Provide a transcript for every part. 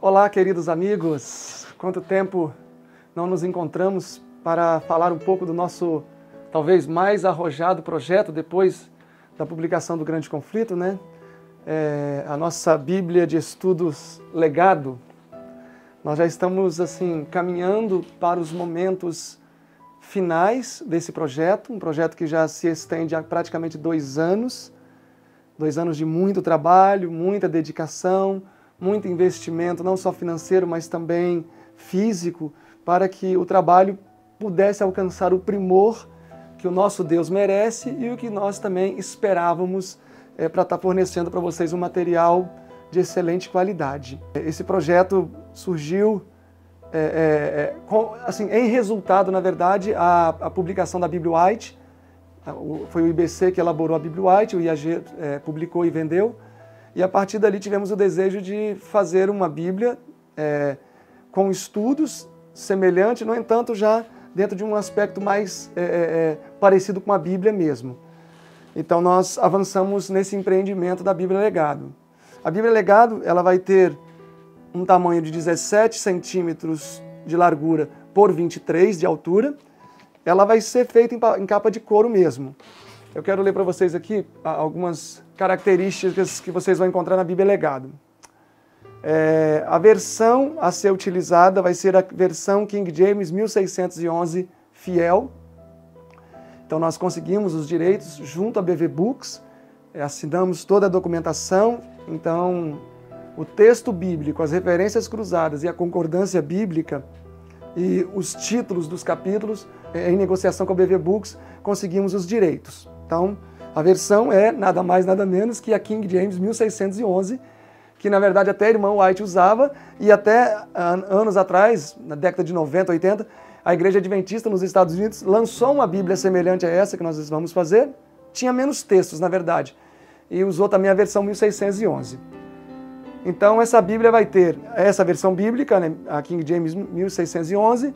Olá, queridos amigos. Quanto tempo não nos encontramos para falar um pouco do nosso talvez mais arrojado projeto depois da publicação do Grande Conflito, né? É, a nossa Bíblia de Estudos Legado. Nós já estamos assim caminhando para os momentos finais desse projeto, um projeto que já se estende há praticamente dois anos, dois anos de muito trabalho, muita dedicação, muito investimento, não só financeiro, mas também físico, para que o trabalho pudesse alcançar o primor que o nosso Deus merece e o que nós também esperávamos é, para estar tá fornecendo para vocês um material de excelente qualidade. Esse projeto surgiu é, é, com, assim, em resultado, na verdade, a, a publicação da Bíblia White. Foi o IBC que elaborou a Bíblia White, o IAG publicou e vendeu. E a partir dali tivemos o desejo de fazer uma Bíblia é, com estudos semelhante, no entanto, já dentro de um aspecto mais é, é, é, parecido com a Bíblia mesmo. Então nós avançamos nesse empreendimento da Bíblia Legado. A Bíblia Legado ela vai ter um tamanho de 17 centímetros de largura por 23 de altura. Ela vai ser feita em capa de couro mesmo. Eu quero ler para vocês aqui algumas características que vocês vão encontrar na Bíblia Legado. É, a versão a ser utilizada vai ser a versão King James 1611 fiel. Então nós conseguimos os direitos junto à BV Books, é, assinamos toda a documentação. Então o texto bíblico, as referências cruzadas e a concordância bíblica e os títulos dos capítulos é, em negociação com a BV Books conseguimos os direitos. Então a versão é nada mais, nada menos que a King James 1611, que na verdade até irmão White usava, e até anos atrás, na década de 90, 80, a Igreja Adventista nos Estados Unidos lançou uma Bíblia semelhante a essa que nós vamos fazer. Tinha menos textos, na verdade, e usou também a versão 1611. Então essa Bíblia vai ter essa versão bíblica, né, a King James 1611,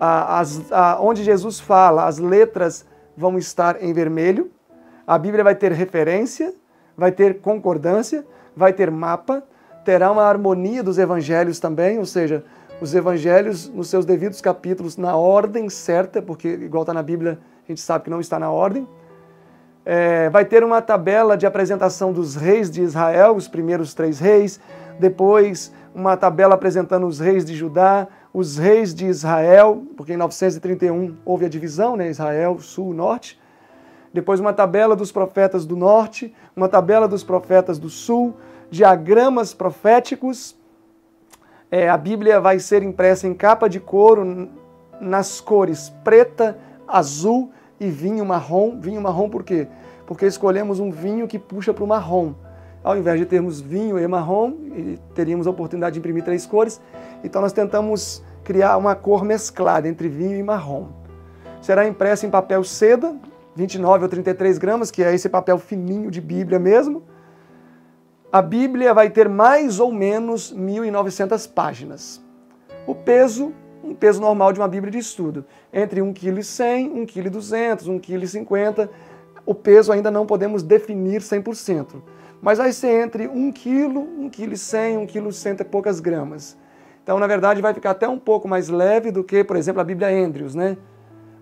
a, a, onde Jesus fala, as letras vão estar em vermelho, a Bíblia vai ter referência, vai ter concordância, vai ter mapa, terá uma harmonia dos evangelhos também, ou seja, os evangelhos nos seus devidos capítulos na ordem certa, porque igual está na Bíblia, a gente sabe que não está na ordem. É, vai ter uma tabela de apresentação dos reis de Israel, os primeiros três reis, depois uma tabela apresentando os reis de Judá, os reis de Israel, porque em 931 houve a divisão, né, Israel, sul, norte depois uma tabela dos profetas do norte, uma tabela dos profetas do sul, diagramas proféticos. É, a Bíblia vai ser impressa em capa de couro nas cores preta, azul e vinho marrom. Vinho marrom por quê? Porque escolhemos um vinho que puxa para o marrom. Ao invés de termos vinho e marrom, teríamos a oportunidade de imprimir três cores. Então nós tentamos criar uma cor mesclada entre vinho e marrom. Será impressa em papel seda, 29 ou 33 gramas, que é esse papel fininho de Bíblia mesmo. A Bíblia vai ter mais ou menos 1.900 páginas. O peso, um peso normal de uma Bíblia de estudo, entre 1,1 kg, 1,2 kg, 1,50 kg. O peso ainda não podemos definir 100%, mas vai ser entre 1 kg, 1,1 kg, 1 kg, 100 e poucas gramas. Então, na verdade, vai ficar até um pouco mais leve do que, por exemplo, a Bíblia Andrews, né?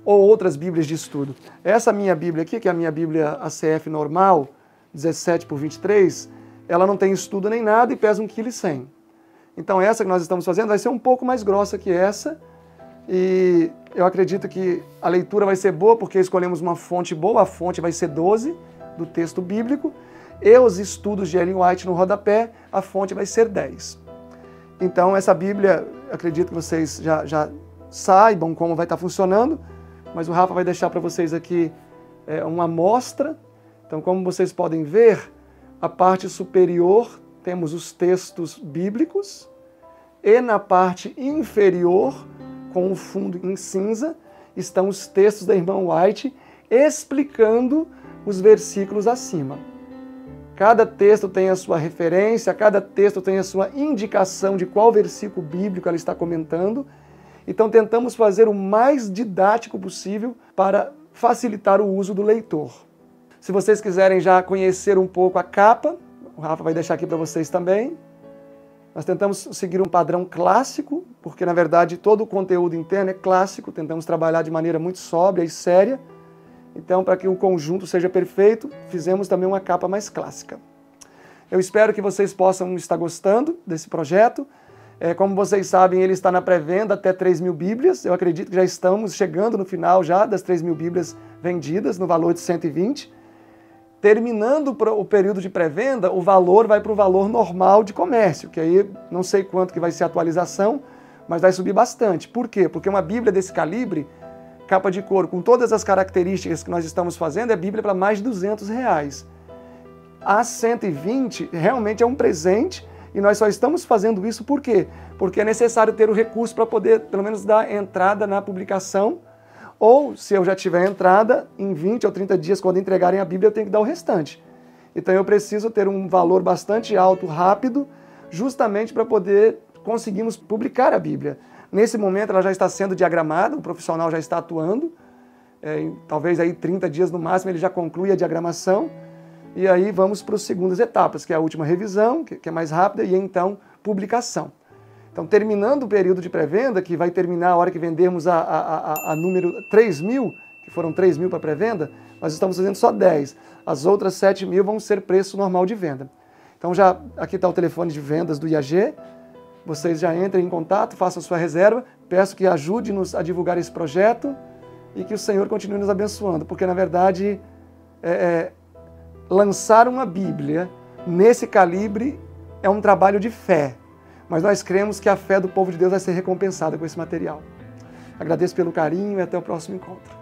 ou outras Bíblias de estudo. Essa minha Bíblia aqui, que é a minha Bíblia ACF normal, 17 por 23, ela não tem estudo nem nada e pesa 1,1 kg. Então essa que nós estamos fazendo vai ser um pouco mais grossa que essa e eu acredito que a leitura vai ser boa porque escolhemos uma fonte boa, a fonte vai ser 12 do texto bíblico e os estudos de Ellen White no rodapé, a fonte vai ser 10. Então essa Bíblia, acredito que vocês já, já saibam como vai estar funcionando, mas o Rafa vai deixar para vocês aqui é, uma amostra. Então, como vocês podem ver, a parte superior temos os textos bíblicos e na parte inferior, com o fundo em cinza, estão os textos da irmã White explicando os versículos acima. Cada texto tem a sua referência, cada texto tem a sua indicação de qual versículo bíblico ela está comentando então tentamos fazer o mais didático possível para facilitar o uso do leitor. Se vocês quiserem já conhecer um pouco a capa, o Rafa vai deixar aqui para vocês também. Nós tentamos seguir um padrão clássico, porque na verdade todo o conteúdo interno é clássico, tentamos trabalhar de maneira muito sóbria e séria. Então, para que o conjunto seja perfeito, fizemos também uma capa mais clássica. Eu espero que vocês possam estar gostando desse projeto. É, como vocês sabem, ele está na pré-venda até 3 mil Bíblias. Eu acredito que já estamos chegando no final já das 3 mil Bíblias vendidas, no valor de 120. Terminando o período de pré-venda, o valor vai para o valor normal de comércio, que aí não sei quanto que vai ser a atualização, mas vai subir bastante. Por quê? Porque uma Bíblia desse calibre, capa de couro, com todas as características que nós estamos fazendo, é Bíblia para mais de 200 reais. A 120 realmente é um presente e nós só estamos fazendo isso por quê? Porque é necessário ter o recurso para poder, pelo menos, dar entrada na publicação ou, se eu já tiver entrada, em 20 ou 30 dias, quando entregarem a Bíblia, eu tenho que dar o restante. Então eu preciso ter um valor bastante alto, rápido, justamente para poder conseguirmos publicar a Bíblia. Nesse momento ela já está sendo diagramada, o profissional já está atuando, é, talvez aí 30 dias no máximo ele já conclui a diagramação, e aí vamos para as segundas etapas, que é a última revisão, que, que é mais rápida, e então publicação. Então, terminando o período de pré-venda, que vai terminar a hora que vendermos a, a, a, a número 3 mil, que foram 3 mil para pré-venda, nós estamos fazendo só 10. As outras 7 mil vão ser preço normal de venda. Então, já aqui está o telefone de vendas do IAG. Vocês já entrem em contato, façam sua reserva. Peço que ajude-nos a divulgar esse projeto e que o Senhor continue nos abençoando, porque na verdade é, é, lançar uma Bíblia nesse calibre é um trabalho de fé mas nós cremos que a fé do povo de Deus vai ser recompensada com esse material. Agradeço pelo carinho e até o próximo encontro.